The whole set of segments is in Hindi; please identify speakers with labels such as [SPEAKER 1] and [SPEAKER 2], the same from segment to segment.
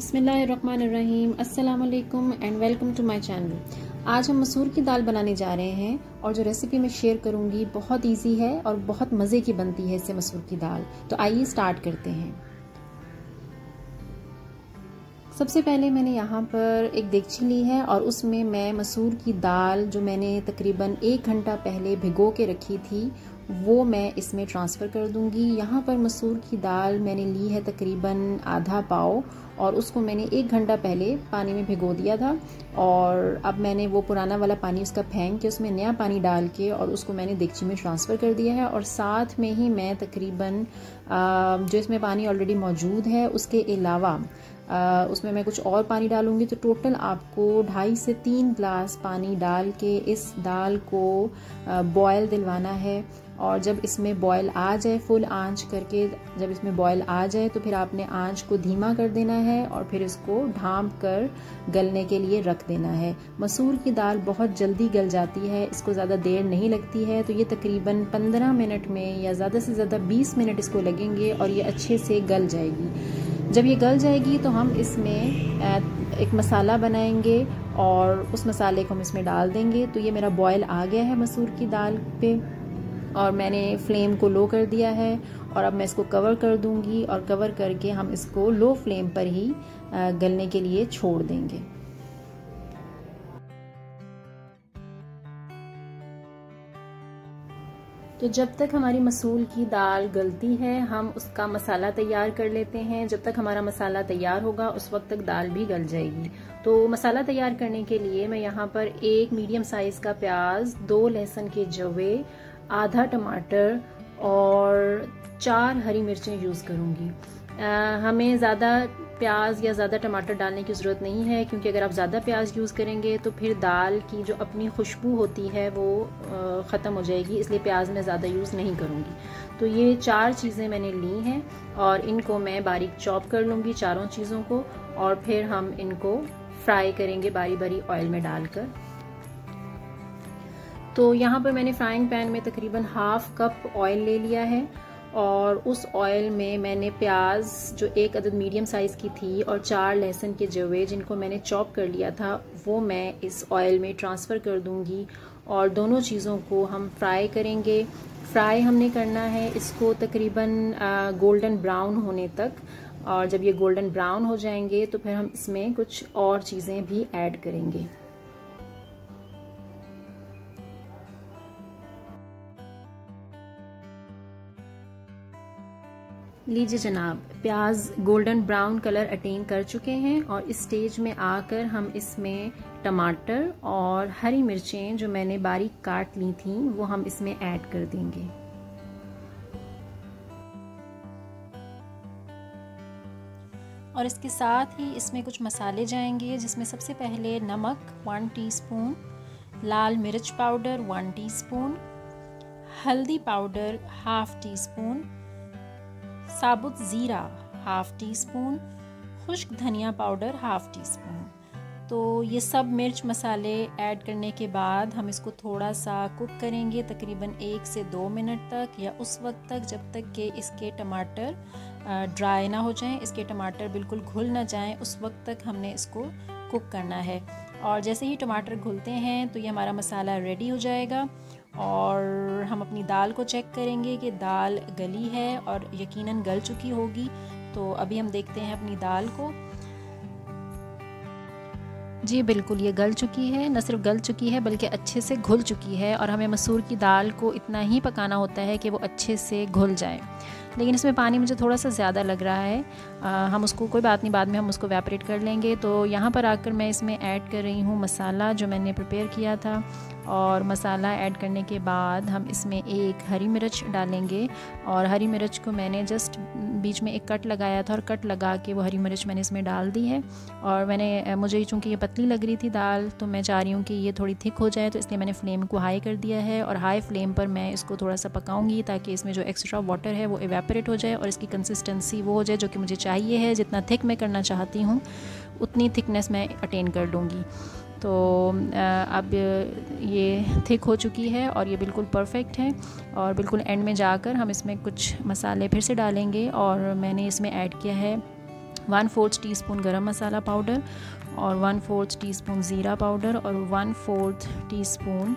[SPEAKER 1] बसमीम अल्लाम and welcome to my channel. आज हम मसूर की दाल बनाने जा रहे हैं और जो रेसिपी मैं शेयर करूँगी बहुत इजी है और बहुत मज़े की बनती है इससे मसूर की दाल। तो आइए स्टार्ट करते हैं। सबसे पहले मैंने यहाँ पर एक देगची ली है और उसमें मैं मसूर की दाल जो मैंने तकरीबन एक घंटा पहले भिगो के रखी थी, वो मैं इसमें ट्रांसफ़र कर दूँगी। यहाँ पर मसूर की दाल मैंने ली है तकरीबन आधा पाव और उसको मैंने एक घंटा पहले पानी में भिगो दिया था और अब मैंने वो पुराना वाला पानी उसका फेंक के उसमें नया पानी डाल के और उसको मैंने देगची में ट्रांसफ़र कर दिया है और साथ में ही मैं तकरीबन जो इसमें पानी ऑलरेडी मौजूद है, उसके अलावा उसमें मैं कुछ और पानी डालूँगी। तो टोटल आपको ढाई से तीन ग्लास पानी डाल के इस दाल को बॉयल दिलवाना है और जब इसमें बॉयल आ जाए फुल आँच करके जब इसमें बॉयल आ जाए तो फिर आपने आँच को धीमा कर देना है। और फिर इसको ढांप कर गलने के लिए रख देना है। मसूर की दाल बहुत जल्दी गल जाती है, इसको ज़्यादा देर नहीं लगती है तो ये तकरीबन 15 मिनट में या ज़्यादा से ज़्यादा 20 मिनट इसको लगेंगे और ये अच्छे से गल जाएगी। जब ये गल जाएगी तो हम इसमें एक मसाला बनाएँगे और उस मसाले को हम इसमें डाल देंगे। तो ये मेरा बॉयल आ गया है मसूर की दाल पे और मैंने फ्लेम को लो कर दिया है और अब मैं इसको कवर कर दूँगी और कवर करके हम इसको लो फ्लेम पर ही गलने के लिए छोड़ देंगे। तो जब तक हमारी मसूल की दाल गलती है, हम उसका मसाला तैयार कर लेते हैं। जब तक हमारा मसाला तैयार होगा, उस वक्त तक दाल भी गल जाएगी। तो मसाला तैयार करने के लिए मैं यहाँ पर एक मीडियम साइज़ का प्याज, दो लहसुन के जवे, आधा टमाटर और चार हरी मिर्चें यूज़ करूँगी। हमें ज़्यादा प्याज या ज़्यादा टमाटर डालने की ज़रूरत नहीं है, क्योंकि अगर आप ज़्यादा प्याज यूज़ करेंगे तो फिर दाल की जो अपनी खुशबू होती है, वो ख़त्म हो जाएगी, इसलिए प्याज मैं ज़्यादा यूज़ नहीं करूँगी। तो ये चार चीज़ें मैंने ली हैं और इनको मैं बारीक चॉप कर लूँगी चारों चीज़ों को और फिर हम इनको फ्राई करेंगे बारी बारी ऑयल में डालकर। तो यहाँ पर मैंने फ्राइंग पैन में तकरीबन हाफ़ कप ऑयल ले लिया है और उस ऑयल में मैंने प्याज, जो एक अदद मीडियम साइज़ की थी और चार लहसुन के जवे, जिनको मैंने चॉप कर लिया था, वो मैं इस ऑयल में ट्रांसफ़र कर दूँगी और दोनों चीज़ों को हम फ्राई करेंगे। फ्राई हमने करना है इसको तकरीबन गोल्डन ब्राउन होने तक और जब ये गोल्डन ब्राउन हो जाएँगे तो फिर हम इसमें कुछ और चीज़ें भी ऐड करेंगे। लीजिए जनाब, प्याज गोल्डन ब्राउन कलर अटेन कर चुके हैं और इस स्टेज में आकर हम इसमें टमाटर और हरी मिर्चें जो मैंने बारीक काट ली थी, वो हम इसमें ऐड कर देंगे। और इसके साथ ही इसमें कुछ मसाले जाएँगे, जिसमें सबसे पहले नमक वन टीस्पून लाल मिर्च पाउडर वन टीस्पून हल्दी पाउडर हाफ़ टी स्पून साबुत ज़ीरा हाफ़ टी स्पून खुश्क धनिया पाउडर हाफ़ टी स्पून तो ये सब मिर्च मसाले ऐड करने के बाद हम इसको थोड़ा सा कुक करेंगे तकरीबन एक से दो मिनट तक या उस वक्त तक जब तक कि इसके टमाटर ड्राई ना हो जाएँ, इसके टमाटर बिल्कुल घुल ना जाएँ, उस वक्त तक हमने इसको कुक करना है। और जैसे ही टमाटर घुलते हैं तो ये हमारा मसाला रेडी हो जाएगा। और हम अपनी दाल को चेक करेंगे कि दाल गली है और यकीनन गल चुकी होगी। तो अभी हम देखते हैं अपनी दाल को। जी बिल्कुल ये गल चुकी है। न सिर्फ़ गल चुकी है बल्कि अच्छे से घुल चुकी है और हमें मसूर की दाल को इतना ही पकाना होता है कि वो अच्छे से घुल जाए। लेकिन इसमें पानी मुझे थोड़ा सा ज़्यादा लग रहा है। आ, हम उसको कोई बात नहीं बाद में हम उसको वेपरेट कर लेंगे। तो यहाँ पर आकर मैं इसमें ऐड कर रही हूँ मसाला जो मैंने प्रिपेयर किया था। और मसाला ऐड करने के बाद हम इसमें एक हरी मिर्च डालेंगे। और हरी मिर्च को मैंने जस्ट बीच में एक कट लगाया था और कट लगा के वो हरी मिर्च मैंने इसमें डाल दी है। और मैंने मुझे चूँकि ये पतली लग रही थी दाल तो मैं चाह रही हूँ कि ये थोड़ी थिक हो जाए तो इसलिए मैंने फ्लेम को हाई कर दिया है। और हाई फ्लेम पर मैं इसको थोड़ा सा पकाऊँगी ताकि इसमें जो एक्स्ट्रा वाटर है वो एवेपरेट हो जाए और इसकी कंसिस्टेंसी वो हो जाए, जो कि मुझे चाहिए है। जितना थिक मैं करना चाहती हूँ, उतनी थिकनेस मैं अटेन कर लूँगी। तो अब ये थिक हो चुकी है और ये बिल्कुल परफेक्ट है और बिल्कुल एंड में जाकर हम इसमें कुछ मसाले फिर से डालेंगे और मैंने इसमें ऐड किया है one fourth teaspoon garam masala powder और वन फोर्थ टी स्पून ज़ीरा पाउडर और वन फोर्थ टी स्पून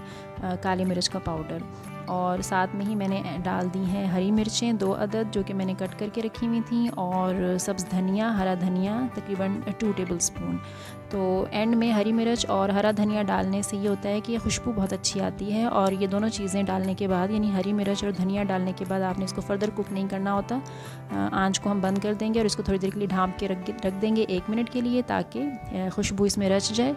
[SPEAKER 1] काली मिर्च का पाउडर और साथ में ही मैंने डाल दी हैं हरी मिर्चें, दो अदद जो कि मैंने कट करके रखी हुई थी और सब्ज़ धनिया, हरा धनिया, तकरीबन टू टेबल स्पून तो एंड में हरी मिर्च और हरा धनिया डालने से ये होता है कि खुशबू बहुत अच्छी आती है और ये दोनों चीज़ें डालने के बाद, यानी हरी मिर्च और धनिया डालने के बाद आपने इसको फर्दर कुक नहीं करना होता। आँच को हम बंद कर देंगे और इसको थोड़ी देर के लिए ढांप के रख रख देंगे एक मिनट के लिए ताकि खुशबू इसमें रच जाए।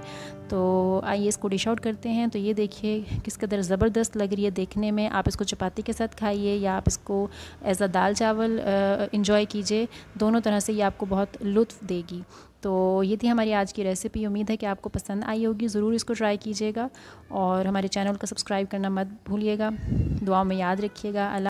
[SPEAKER 1] तो आइए इसको डिश आउट करते हैं। तो ये देखिए किस कदर ज़बरदस्त लग रही है देखने में। आप इसको चपाती के साथ खाइए या आप इसको एज़ अ दाल चावल इंजॉय कीजिए। दोनों तरह से ये आपको बहुत लुत्फ़ देगी। तो ये थी हमारी आज की रेसिपी उम्मीद है कि आपको पसंद आई होगी। ज़रूर इसको ट्राई कीजिएगा और हमारे चैनल को सब्सक्राइब करना मत भूलिएगा। दुआ में याद रखिएगा। अल्लाह